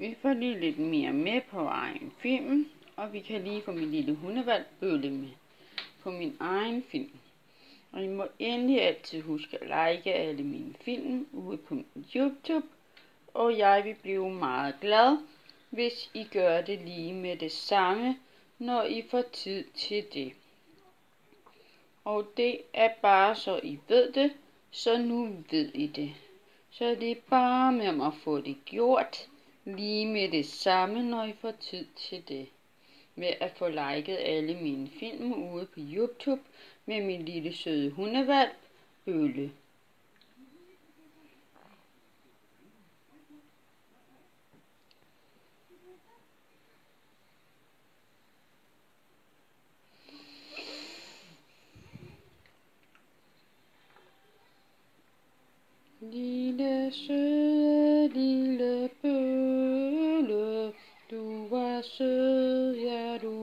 Vi får lige lidt mere med på egen film, og vi kan lige få min lille hundevalg bølle med på min egen film. Og I må endelig altid huske at like alle mine film ude på min YouTube, og jeg vil blive meget glad, hvis I gør det lige med det samme, når I får tid til det. Og det er bare så I ved det, så nu ved I det. Så det er bare med at få det gjort lige med det samme, når I får tid til det. Med at få liket alle mine film ude på YouTube med min lille søde hundevalg, Bølle. Lille søde lille er sød, ja du